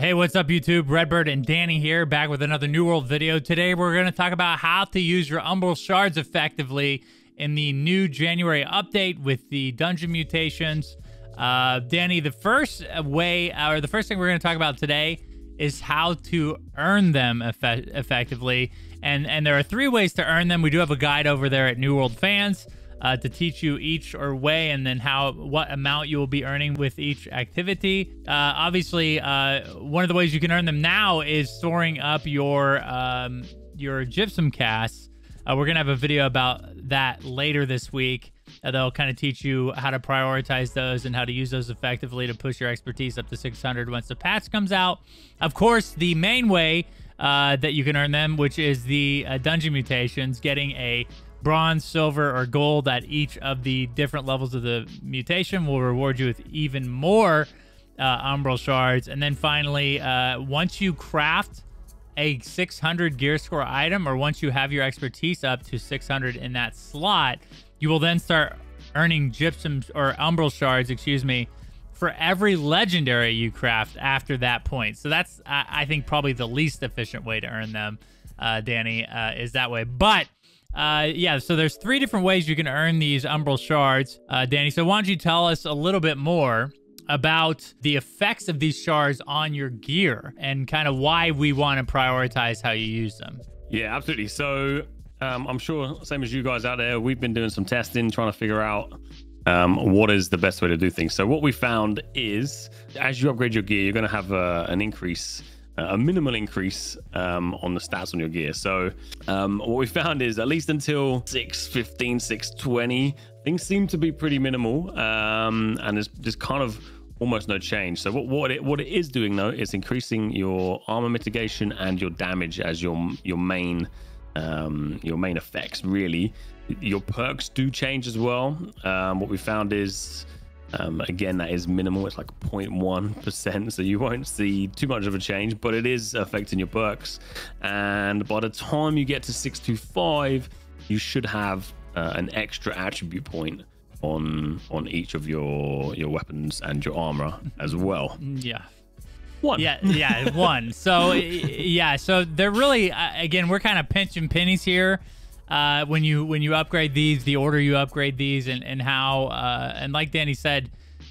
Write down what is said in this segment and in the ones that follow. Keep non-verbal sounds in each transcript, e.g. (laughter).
Hey, what's up, YouTube? Redbyrd and Danneh here, back with another New World video. Today, we're going to talk about how to use your Umbral Shards effectively in the new January update with the dungeon mutations. Uh, Danneh, the first way, or the first thing we're going to talk about today is how to earn them effect effectively. And, and there are three ways to earn them. We do have a guide over there at New World Fans uh, to teach you each or way and then how what amount you will be earning with each activity. Uh, obviously, uh, one of the ways you can earn them now is storing up your um, your gypsum casts. Uh, we're gonna have a video about that later this week. Uh, that'll kind of teach you how to prioritize those and how to use those effectively to push your expertise up to 600 once the patch comes out. Of course, the main way uh, that you can earn them, which is the uh, dungeon mutations, getting a bronze, silver, or gold at each of the different levels of the mutation will reward you with even more uh, umbral shards. And then finally, uh, once you craft a 600 gear score item, or once you have your expertise up to 600 in that slot, you will then start earning gypsum or umbral shards, excuse me, for every legendary you craft after that point. So that's, I, I think, probably the least efficient way to earn them, uh, Danneh, uh, is that way. But uh, yeah, so there's three different ways you can earn these Umbral Shards, uh, Danneh. So why don't you tell us a little bit more about the effects of these shards on your gear and kind of why we want to prioritize how you use them? Yeah, absolutely. So um, I'm sure, same as you guys out there, we've been doing some testing, trying to figure out um, what is the best way to do things. So what we found is, as you upgrade your gear, you're going to have uh, an increase a minimal increase um, on the stats on your gear. So um, what we found is at least until 615, 620, things seem to be pretty minimal, um, and there's just kind of almost no change. So what what it what it is doing though is increasing your armor mitigation and your damage as your your main um, your main effects. Really, your perks do change as well. Um, what we found is um, again, that is minimal. It's like 0.1%, so you won't see too much of a change, but it is affecting your perks. And by the time you get to 625, you should have uh, an extra attribute point on on each of your your weapons and your armor as well. Yeah. One. Yeah, yeah, one. So (laughs) yeah, so they're really uh, again, we're kind of pinching pennies here uh, when you when you upgrade these, the order you upgrade these, and and how uh, and like Danneh said,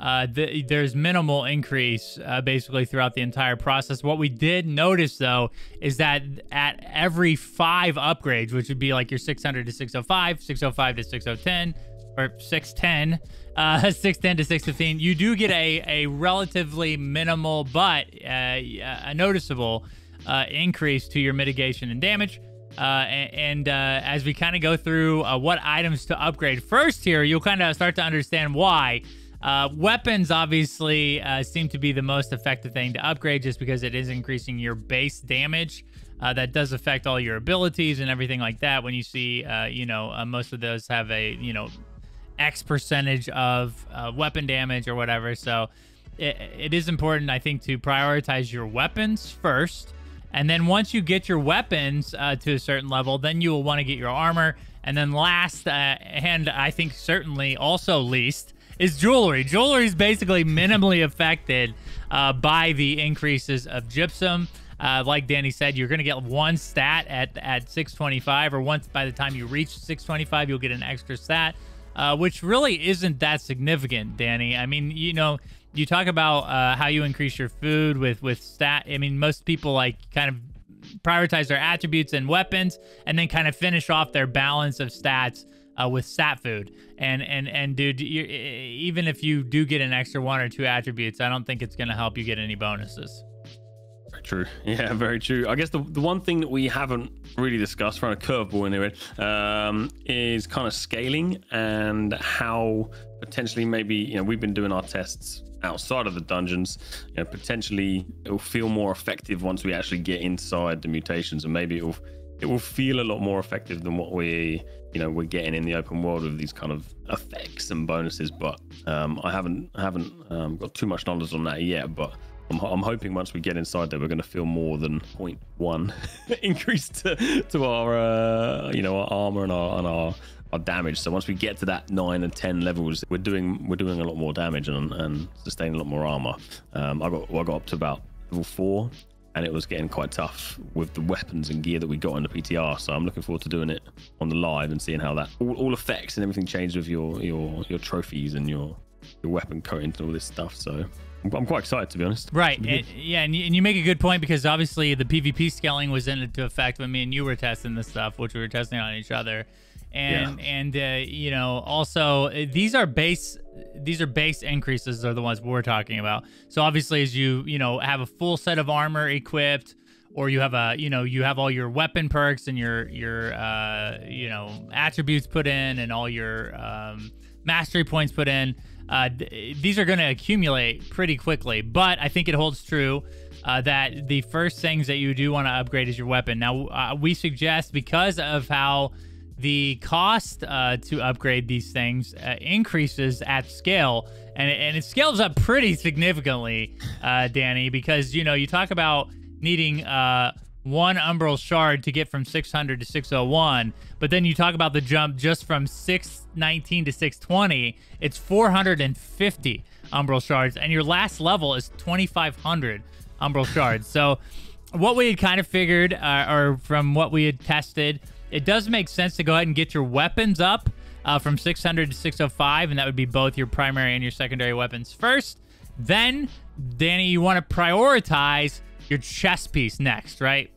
uh, the, there's minimal increase uh, basically throughout the entire process. What we did notice though is that at every five upgrades, which would be like your 600 to 605, 605 to 6010, or 610, uh, (laughs) 610 to 615, you do get a a relatively minimal but uh, a noticeable uh, increase to your mitigation and damage. Uh, and, uh, as we kind of go through uh, what items to upgrade first here, you'll kind of start to understand why. Uh, weapons obviously uh, seem to be the most effective thing to upgrade just because it is increasing your base damage. Uh, that does affect all your abilities and everything like that. When you see, you know, most of those have a, you know, X percentage of weapon damage or whatever. So it, it is important, I think, to prioritize your weapons first. And then once you get your weapons uh, to a certain level, then you will want to get your armor. And then last, uh, and I think certainly also least, is jewelry. Jewelry is basically minimally affected uh, by the increases of gypsum. Uh, like Danneh said, you're going to get one stat at, at 625, or once by the time you reach 625, you'll get an extra stat, uh, which really isn't that significant, Danneh. I mean, you know, you talk about uh, how you increase your food with with stat. I mean, most people like kind of prioritize their attributes and weapons, and then kind of finish off their balance of stats uh, with stat food. And and and dude, even if you do get an extra one or two attributes, I don't think it's going to help you get any bonuses. Very true. (laughs) Yeah, very true. I guess the, the one thing that we haven't really discussed, from a curveball anyway, um, is kind of scaling and how potentially maybe you know we've been doing our tests outside of the dungeons, you know, potentially it will feel more effective once we actually get inside the mutations, and maybe it will it will feel a lot more effective than what we you know we're getting in the open world with these kind of effects and bonuses. But um, I haven't haven't um, got too much knowledge on that yet, but. I'm, I'm, hoping once we get inside there, we're going to feel more than 0.1 (laughs) increase to, to our, uh, you know, our armor and our, and our our damage. So once we get to that nine and ten levels, we're doing we're doing a lot more damage and, and sustaining a lot more armor. Um, I got well, I got up to about level four, and it was getting quite tough with the weapons and gear that we got on the PTR. So I'm looking forward to doing it on the live and seeing how that all, all affects and everything changes with your your your trophies and your your weapon coatings and all this stuff. So I'm quite excited to be honest. Right. And, yeah, and you, and you, make a good point because obviously the PvP scaling was into effect when me and you were testing this stuff, which we were testing on each other. And yeah. and uh, you know also uh, these are base these are base increases are the ones we're talking about. So obviously as you you know have a full set of armor equipped or you have a you know you have all your weapon perks and your your uh, you know attributes put in and all your um, mastery points put in uh, these are going to accumulate pretty quickly. But I think it holds true uh, that the first things that you do want to upgrade is your weapon. Now, uh, we suggest because of how the cost uh, to upgrade these things uh, increases at scale, and, and it scales up pretty significantly, uh, Danneh, because you know you talk about needing one umbral shard to get from 600 to 601 but then you talk about the jump just from 619 to 620 it's 450 umbral shards and your last level is 2500 umbral shards. So what we had kind of figured uh, or from what we had tested it does make sense to go ahead and get your weapons up uh, from 600 to 605 and that would be both your primary and your secondary weapons first. Then Danneh you want to prioritize your chest piece next, right?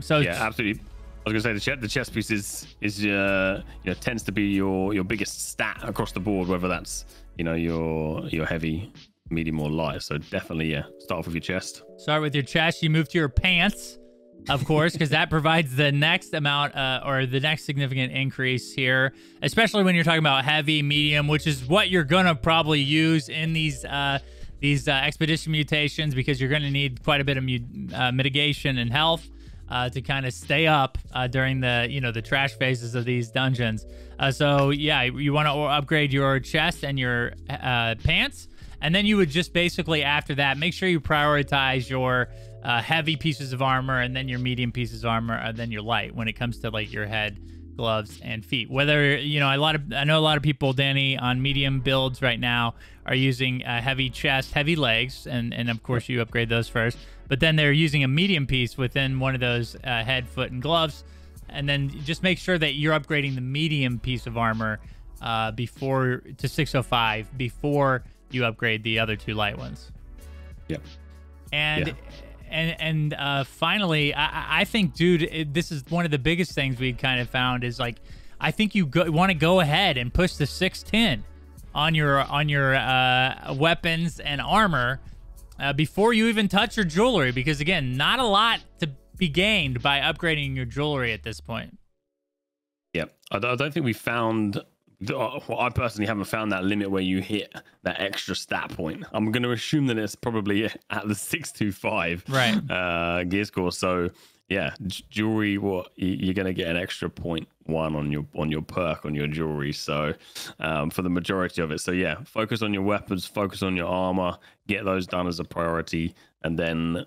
So yeah, absolutely. I was gonna say the chest, the chest piece is is uh, you know tends to be your your biggest stat across the board, whether that's you know your your heavy, medium, or light. So definitely, yeah, start off with your chest. Start with your chest. You move to your pants, of course, because that provides the next amount uh, or the next significant increase here, especially when you're talking about heavy, medium, which is what you're gonna probably use in these. Uh, these uh, expedition mutations because you're going to need quite a bit of mu- uh, mitigation and health uh, to kind of stay up uh, during the you know the trash phases of these dungeons. Uh, so yeah, you want to upgrade your chest and your uh, pants, and then you would just basically after that make sure you prioritize your heavy pieces of armor and then your medium pieces of armor and then your light when it comes to like your head gloves and feet. Whether you know a lot of I know a lot of people, Danneh, on medium builds right now are using a heavy chest, heavy legs, and and of course you upgrade those first. But then they're using a medium piece within one of those uh, head, foot, and gloves, and then just make sure that you're upgrading the medium piece of armor uh, before to 605 before you upgrade the other two light ones. Yep. And. Yeah and and uh, finally, I, I think, dude, it, this is one of the biggest things we kind of found is like, I think you want to go ahead and push the six ten on your on your uh, weapons and armor uh, before you even touch your jewelry, because again, not a lot to be gained by upgrading your jewelry at this point. Yeah, I don't think we found well, I personally haven't found that limit where you hit that extra stat point. I'm going to assume that it's probably at the 625 right. uh, gear score. So yeah, jewelry, what you're going to get an extra point one on your on your perk on your jewelry. So um, for the majority of it, so yeah, focus on your weapons, focus on your armor, get those done as a priority, and then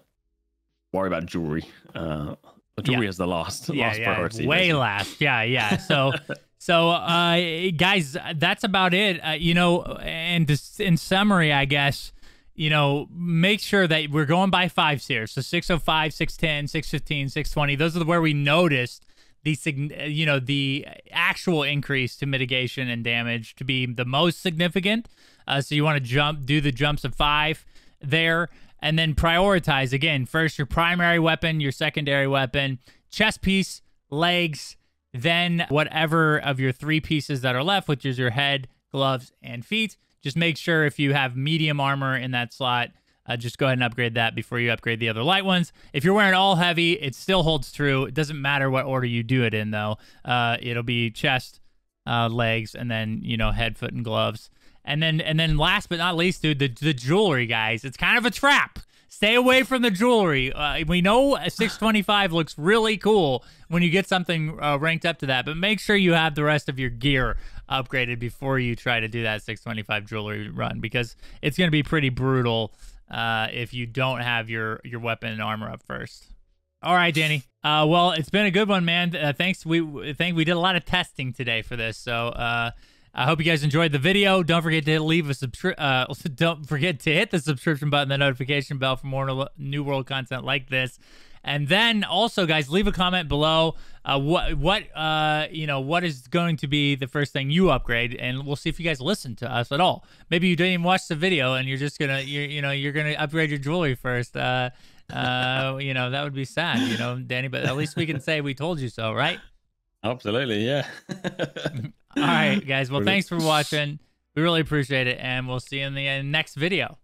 worry about jewelry. Uh, jewelry yeah. is the last yeah, last yeah, priority. Way basically. last, yeah, yeah. So (laughs) So, uh, guys, that's about it. Uh, you know, and in summary, I guess, you know, make sure that we're going by fives here. So 605, 610, 615, 620. Those are where we noticed the you know the actual increase to mitigation and damage to be the most significant. Uh, so you want to jump, do the jumps of five there, and then prioritize again. First, your primary weapon, your secondary weapon, chest piece, legs then, whatever of your three pieces that are left, which is your head, gloves, and feet, just make sure if you have medium armor in that slot, uh, just go ahead and upgrade that before you upgrade the other light ones. If you're wearing all heavy, it still holds true. It doesn't matter what order you do it in, though. Uh, it'll be chest, uh, legs, and then you know head, foot, and gloves. And then and then last but not least, dude, the the jewelry, guys. It's kind of a trap. Stay away from the jewelry. Uh, we know 625 looks really cool when you get something uh, ranked up to that, but make sure you have the rest of your gear upgraded before you try to do that 625 jewelry run because it's going to be pretty brutal uh, if you don't have your your weapon and armor up first. All right, Danneh. Uh, well, it's been a good one, man. Uh, thanks. We think we did a lot of testing today for this, so uh, I hope you guys enjoyed the video. Don't forget to leave a subscribe. Uh, (laughs) don't forget to hit the subscription button, the notification bell for more New World content like this. And then also, guys, leave a comment below. Uh, what what uh, you know what is going to be the first thing you upgrade, and we'll see if you guys listen to us at all. Maybe you didn't even watch the video, and you're just gonna you you know you're gonna upgrade your jewelry first. Uh, uh, you know that would be sad, you know, Danneh. But at least we can say we told you so, right? Absolutely, yeah. (laughs) right, (laughs) guys. Well, thanks for watching. We really appreciate it, and we'll see you in the uh, next video.